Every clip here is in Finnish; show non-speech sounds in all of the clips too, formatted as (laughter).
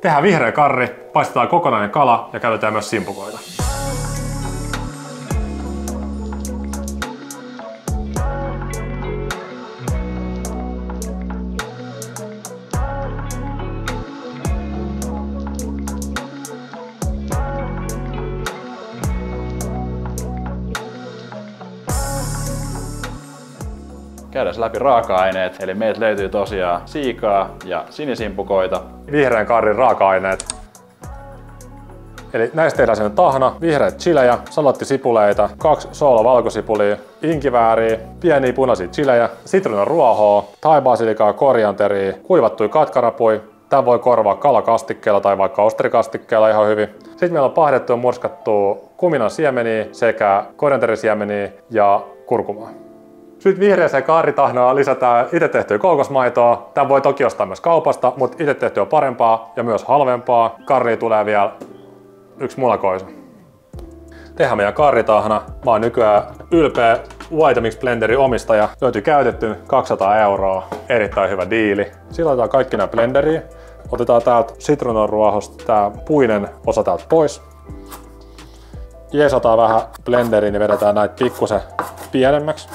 Tehdään vihreä karri, paistetaan kokonainen kala ja käytetään myös simpukoita. Käydään läpi raaka-aineet. Eli meiltä löytyy tosiaan siikaa ja sinisimpukoita. Vihreän karrin raaka-aineet. Eli näistä tehdään sen tahna, vihreät chilejä, salattisipuleita, kaksi soola valkosipulia, inkivääriä, pieniä punaisia chilejä, sitruunan ruohoa, taibasilikaa, korianteria, kuivattui katkarapui, Tämä voi korvaa kalakastikkeella tai vaikka osterikastikkeella ihan hyvin. Sitten meillä on pahdettu ja murskattu kuminan siemeniä sekä korianterisiemeniä ja kurkumaa. Sitten vihreäseen kaaritahnoa lisätään itse tehtyä koukosmaitoa. Tämä voi toki ostaa myös kaupasta, mutta itse tehty on parempaa ja myös halvempaa. Karri tulee vielä yksi mulakoisu. Tehdään meidän karritahna. Mä oon nykyään ylpeä Vitamix Blenderin omistaja. Löytyy käytetty 200 euroa. Erittäin hyvä diili. Silloin kaikki nämä blenderiin. Otetaan täältä sitruunan ruohosta tää puinen osa täältä pois. Jeesataan vähän blenderiin niin vedetään näitä pikkusen pienemmäksi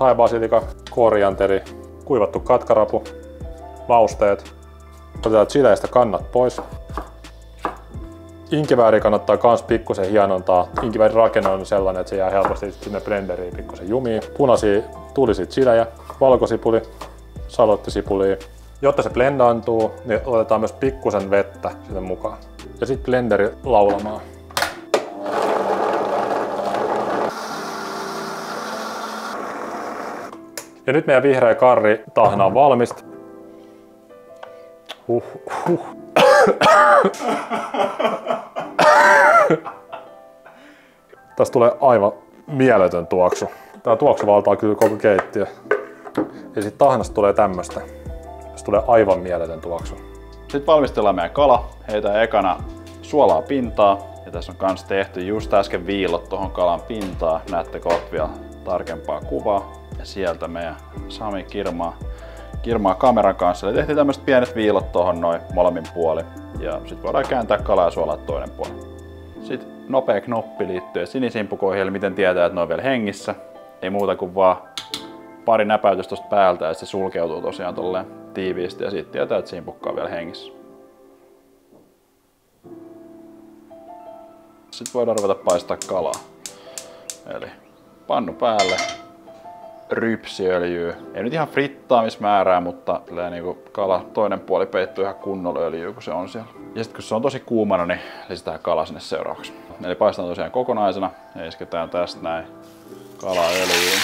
thai basilika, korianteri, kuivattu katkarapu, mausteet. Otetaan chileistä kannat pois. Inkivääri kannattaa myös pikkusen hienontaa. Inkiväärin rakenne on sellainen, että se jää helposti sinne blenderiin pikkusen jumiin. Punaisia tulisia chilejä, valkosipuli, salottisipuli. Jotta se blendaantuu, niin otetaan myös pikkusen vettä sinne mukaan. Ja sitten blenderi laulamaan. Ja nyt meidän vihreä karri tahna on valmista. Huh, huh. Tästä tulee aivan mieletön tuoksu. Tää tuoksu valtaa kyllä koko keittiö. Ja sitten tahnasta tulee tämmöstä. Tästä tulee aivan mieletön tuoksu. Sitten valmistellaan meidän kala. Heitä ekana suolaa pintaa. Ja tässä on kans tehty just äsken viilot tuohon kalan pintaan. Näette kohta vielä tarkempaa kuvaa ja sieltä meidän Sami kirmaa, kirmaa kameran kanssa. Eli tehtiin tämmöiset pienet viilot tuohon noin molemmin puoli. Ja sitten voidaan kääntää kalaa ja suolaa toinen puoli. Sitten nopea knoppi liittyen sinisimpukoihin, eli miten tietää, että ne on vielä hengissä. Ei muuta kuin vaan pari näpäytystä tuosta päältä ja se sulkeutuu tosiaan tolleen tiiviisti ja sitten tietää, että simpukka on vielä hengissä. Sitten voidaan ruveta paistaa kalaa. Eli pannu päälle, rypsiöljyä. Ei nyt ihan frittaamismäärää, mutta niin kala toinen puoli peittyy ihan kunnolla öljyä, kun se on siellä. Ja sitten kun se on tosi kuumana, niin lisätään kala sinne seuraavaksi. Eli paistetaan tosiaan kokonaisena ja isketään tästä näin kalaöljyyn.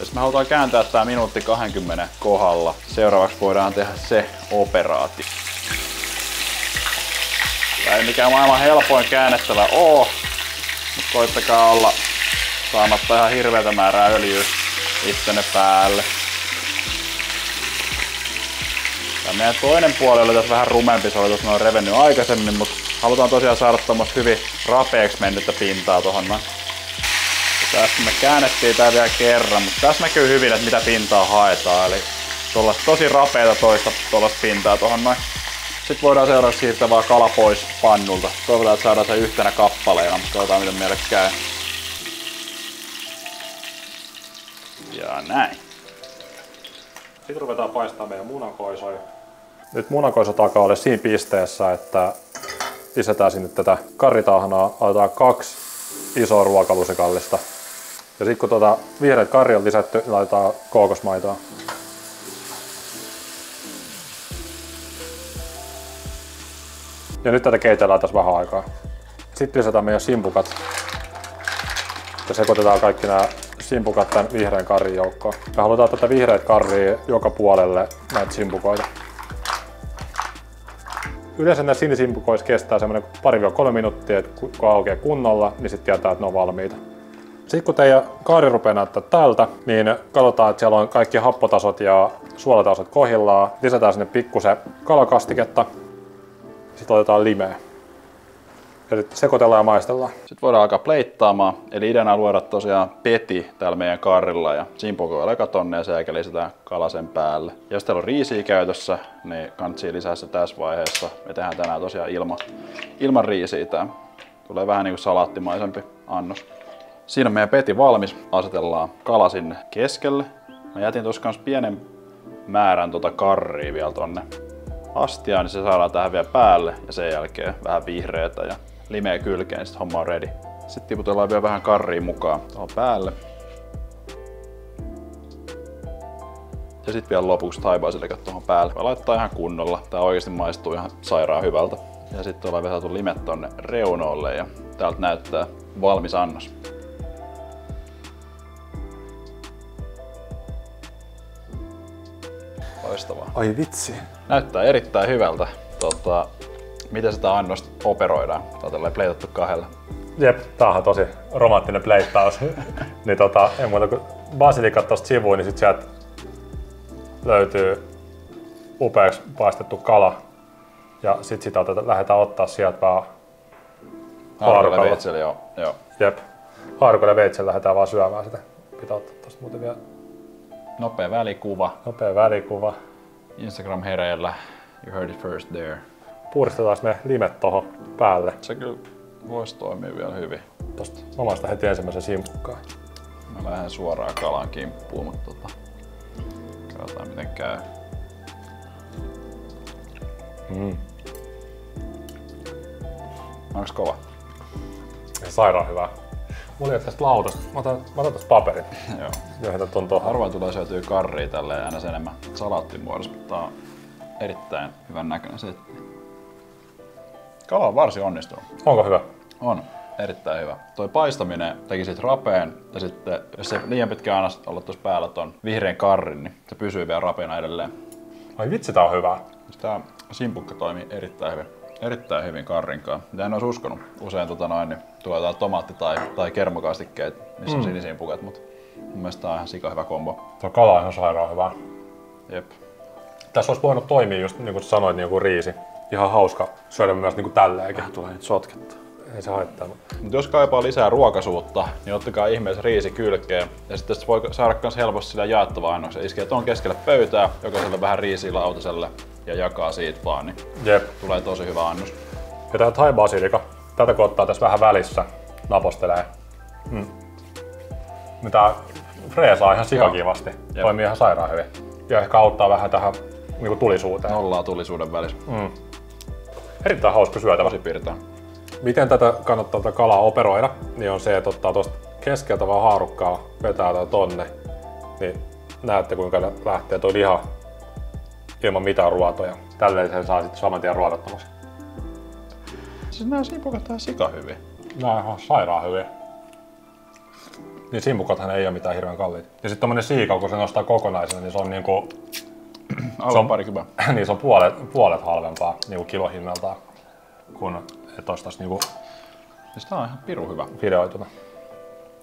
Jos me halutaan kääntää tämä minuutti 20 kohdalla, seuraavaksi voidaan tehdä se operaatio. Tämä ei mikään maailman helpoin käännettävä oo, mutta koittakaa olla saamatta ihan hirveätä määrää öljyä itsenne päälle. Tämä meidän toinen puoli oli tässä vähän rumempi, se oli tuossa noin revennyt aikaisemmin, mutta halutaan tosiaan saada tuommoista hyvin rapeeksi mennyttä pintaa tuohon noin. Tästä me käännettiin tää vielä kerran, mutta tässä näkyy hyvin, että mitä pintaa haetaan. Eli tuollaista tosi rapeita toista tuollaista pintaa tuohon noin. Sitten voidaan seuraavaksi siirtää vaan kala pois pannulta. Toivotaan, että saadaan se yhtenä kappaleena, mutta katsotaan miten meille käy. Ja näin. Sitten ruvetaan paistamaan meidän munakoisoja. Nyt munakoisotaka oli siinä pisteessä, että lisätään sinne tätä karritahnaa, otetaan kaksi isoa ruokalusikallista. Ja sitten kun tuota vihreät karri on lisätty, niin laitetaan kookosmaitoa. Ja nyt tätä keitellään tässä vähän aikaa. Sitten lisätään meidän simpukat. Ja sekoitetaan kaikki nämä simpukat tämän vihreän karrin joukkoon. Me halutaan tätä vihreät karria joka puolelle näitä simpukoita. Yleensä nämä sinisimpukoissa kestää semmoinen pari-kolme minuuttia, että kun aukeaa kunnolla, niin sitten tietää, että ne on valmiita. Sitten kun teidän kaari rupeaa näyttää tältä, niin katsotaan, että siellä on kaikki happotasot ja suolatasot kohillaan. Lisätään sinne pikkusen kalakastiketta. Sitten otetaan limeä. Ja sitten sekoitellaan ja maistellaan. Sitten voidaan alkaa pleittaamaan. Eli ideana on luoda tosiaan peti täällä meidän karrilla ja simpukoilla eka tonne ja sen lisätään kalasen päälle. Ja jos teillä on riisiä käytössä, niin kannattaa lisää se tässä vaiheessa. Me tehdään tänään tosiaan ilma, ilman riisiä tää. Tulee vähän niin kuin salaattimaisempi annos. Siinä on meidän peti valmis. Asetellaan kala sinne keskelle. Mä jätin tuossa kanssa pienen määrän tota karria vielä tonne astiaan, niin se saadaan tähän vielä päälle ja sen jälkeen vähän vihreätä ja limeä kylkeen, sitten homma on ready. Sitten tiputellaan vielä vähän karria mukaan tuohon päälle. Ja sitten vielä lopuksi taipasilikat tuohon päälle. Voi laittaa ihan kunnolla. Tää oikeasti maistuu ihan sairaan hyvältä. Ja sitten ollaan vielä saatu limet tonne reunoille ja täältä näyttää valmis annos. Loistavaa. Ai vitsi. Näyttää erittäin hyvältä. Tota, miten sitä annosta operoidaan? Tää on pleitattu kahdella. Jep, tää on tosi romanttinen pleittaus. (laughs) niin tota, ei muuta kuin basilikat tosta sivuun, niin sit sieltä löytyy upeaksi paistettu kala. Ja sit sitä otetaan, lähdetään ottaa sieltä vaan Haarukalla veitsellä, joo. joo. Jep. Haarukalla veitsellä lähdetään vaan syömään sitä. Pitää ottaa tosta muuten vielä Nopea välikuva. nopea välikuva. Instagram hereillä. You heard it first there. Puhdistetaan ne limet tohon päälle. Se kyllä voisi toimia vielä hyvin. Tosta omasta heti ensimmäisen simpukkaan. Mä lähden suoraan kalan kimppuun, mutta tota, katsotaan miten käy. Mm. Onks kova? Sairaan hyvää. Mulla ei tästä lautasta. Mä otan, mä otan tästä paperin. (laughs) Joo. Johdan ton tohon. Harvoin tulee syötyä karria tälleen aina sen enemmän salaattimuodossa, mutta tää on erittäin hyvän näköinen setti. Kala on varsin onnistunut. Onko hyvä? On. Erittäin hyvä. Toi paistaminen teki sit rapeen ja sitten jos se liian pitkä aina olla tuossa päällä ton vihreän karrin, niin se pysyy vielä rapeena edelleen. Ai vitsi, tää on hyvä. Tämä simpukka toimii erittäin hyvin. Erittäin hyvin karrinkaan. Mitä en olisi uskonut. Usein tota noin, niin tulee jotain tomaatti- tai, tai kermokastikkeet, missä on sinisimpukat, mutta mun mielestä tää on ihan sika hyvä kombo. Tuo kala on ihan sairaan hyvä. Jep. Tässä olisi voinut toimia just niin kuin sanoit, niin kuin riisi. Ihan hauska syödä myös niin kuin tälleenkin. Tulee nyt sotketta. Ei se haittaa. mutta- Mutta jos kaipaa lisää ruokasuutta, niin ottakaa ihmeessä riisi kylkeen. Ja sitten tästä voi saada myös helposti sitä jaettavaa annoksen. Iskee ton keskelle pöytää, jokaiselle vähän riisiä lautaselle ja jakaa siitä vaan, niin Jep. tulee tosi hyvä annos. Ja tää thai basilika, tätä kun ottaa tässä vähän välissä, napostelee. Mm. Niin tää freesaa ihan sikakivasti. Jep. Toimii ihan sairaan hyvin. Ja ehkä auttaa vähän tähän niin tulisuuteen. Nollaa tulisuuden välissä. Mm. Erittäin hauska syötävä. Tosi piirtää. Miten tätä kannattaa tätä kalaa operoida, niin on se, että ottaa tuosta keskeltä vaan haarukkaa, vetää tätä tonne, niin näette kuinka lähtee tuo liha ilman mitään ruotoja. Tälleen sen saa sitten saman tien ruodattomaksi. Siis nää simpukat ihan sika hyvin. Nää on ihan sairaan hyviä. Niin simpukathan ei ole mitään hirveän kalliita. Ja sitten tommonen siikau, kun se nostaa kokonaisena, niin se on niinku, Alle on parikymmentä. (clears throat) niin se on puolet, puolet halvempaa niinku kilohinnaltaan, kun et ostais niinku Siis tää on ihan piru hyvä. videoituna.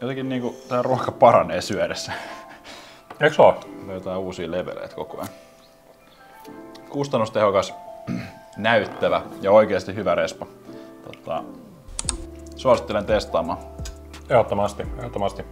Jotenkin niinku tää ruoka paranee syödessä. (laughs) Eiks oo? Löytää uusia leveleitä koko ajan. Kustannustehokas, (clears throat) näyttävä ja oikeasti hyvä respa. Tota, suosittelen testaamaan. Ehdottomasti, ehdottomasti.